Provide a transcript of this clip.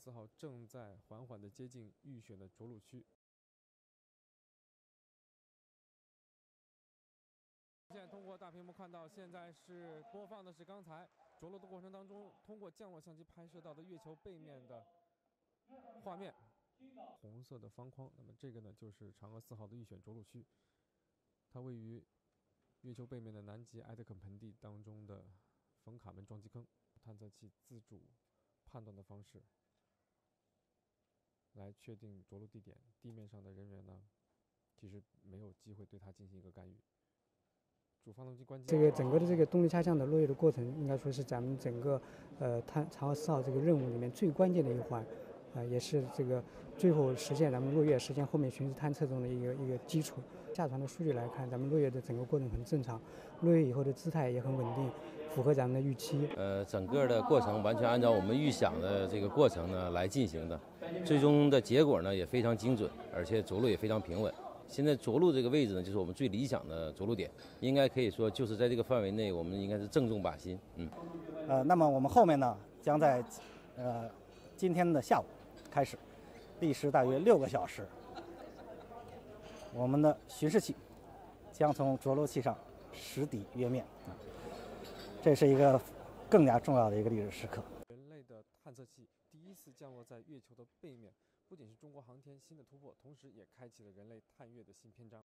四号正在缓缓地接近预选的着陆区。现在通过大屏幕看到，现在是播放的是刚才着陆的过程当中，通过降落相机拍摄到的月球背面的画面。红色的方框，那么这个呢就是嫦娥四号的预选着陆区，它位于月球背面的南极埃德肯盆地当中的冯卡门撞击坑。探测器自主判断的方式来确定着陆地点，地面上的人员呢，其实没有机会对它进行一个干预。主发动机关机。这个整个的这个动力下降的落叶的过程，应该说是咱们整个呃探嫦娥四号这个任务里面最关键的一环。啊，也是这个最后实现咱们落月、实现后面巡视探测中的一个一个基础。下传的数据来看，咱们落月的整个过程很正常，落月以后的姿态也很稳定，符合咱们的预期。呃，整个的过程完全按照我们预想的这个过程呢来进行的，最终的结果呢也非常精准，而且着陆也非常平稳。现在着陆这个位置呢，就是我们最理想的着陆点，应该可以说就是在这个范围内，我们应该是正中靶心。嗯。呃，那么我们后面呢，将在呃今天的下午。开始，历时大约六个小时，我们的巡视器将从着陆器上实抵月面，这是一个更加重要的一个历史时刻。人类的探测器第一次降落在月球的背面，不仅是中国航天新的突破，同时也开启了人类探月的新篇章。